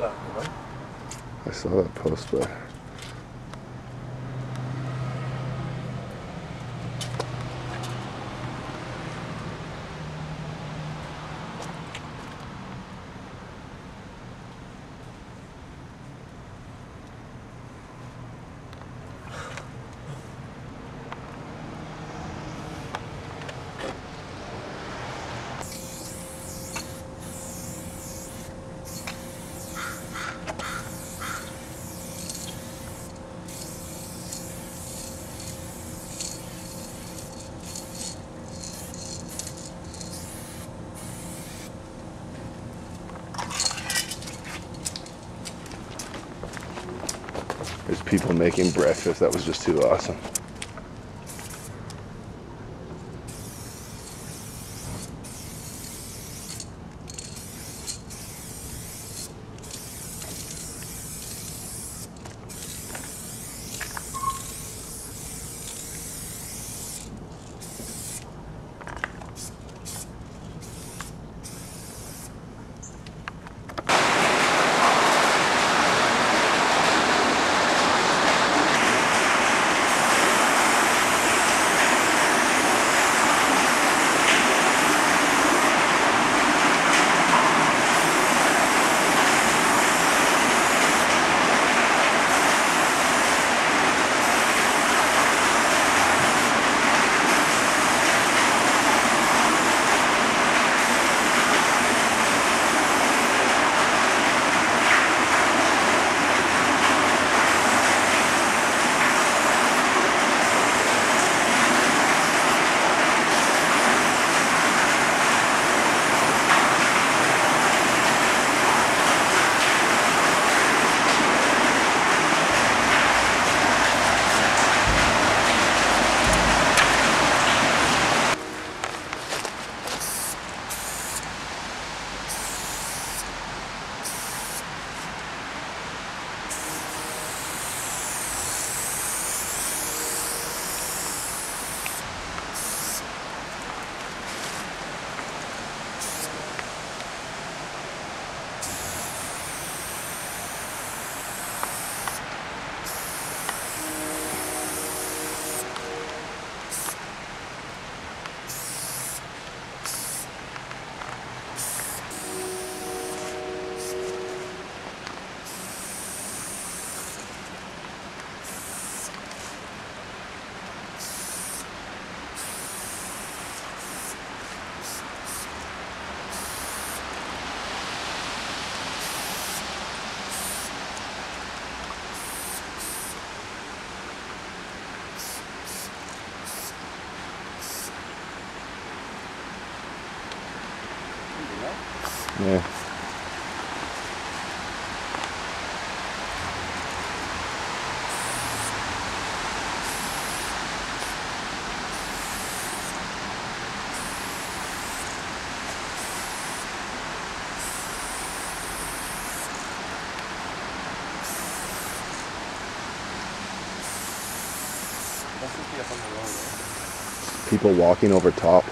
you know? I saw that post, but there's people making breakfast. That was just too awesome. Yeah. People walking over top.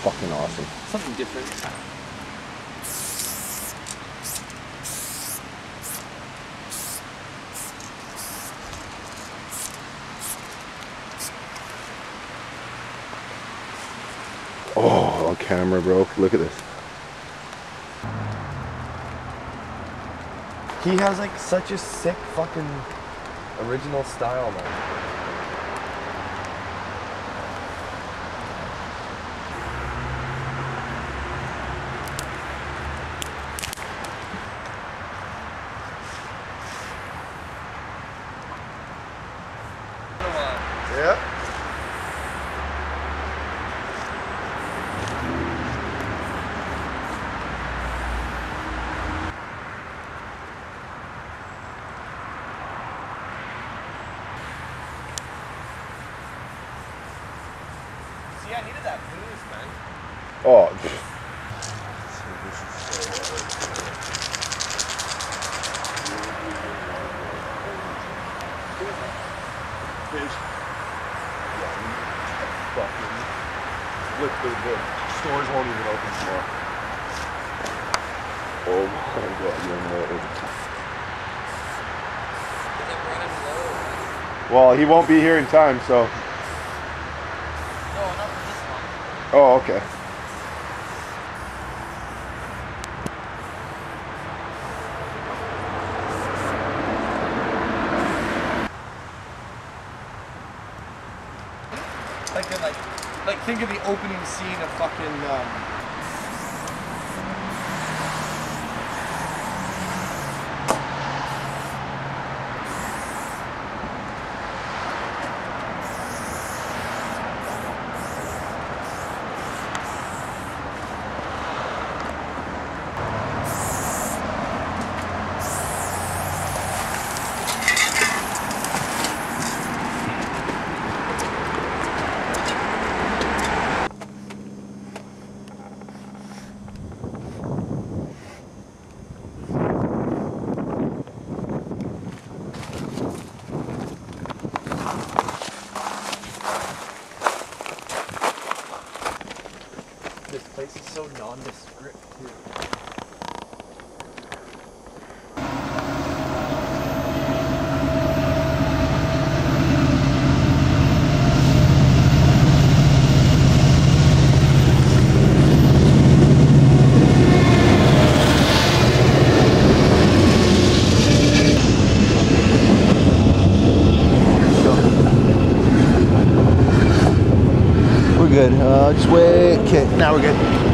Fucking awesome. Something different. Oh, on camera, bro. Look at this. He has like such a sick fucking original style, man. Yeah. See, I needed that booze, man. Oh. Fish. Fucking. Look, the, the stores won't even open tomorrow. Oh my god, you're. Well, he won't be here in time, so. Oh, oh okay. Like, a, like, like think of the opening scene of fucking. Um, this place is so nondescript too. We're good. Uh, just wait. Okay, now we're good.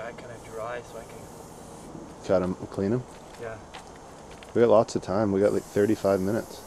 guy kind of dry so I can... Cut him, clean him? Yeah. We got lots of time. We got like 35 minutes.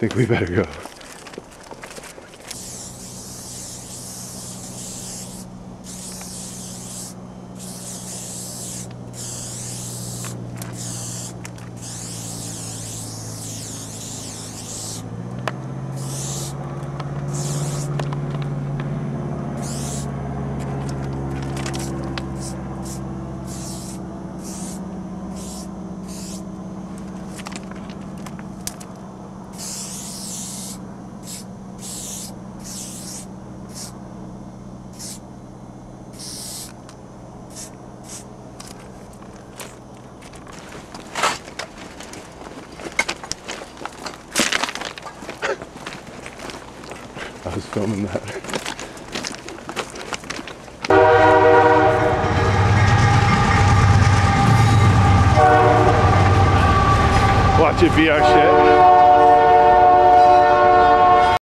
Think we better go. That. Watch it our shit.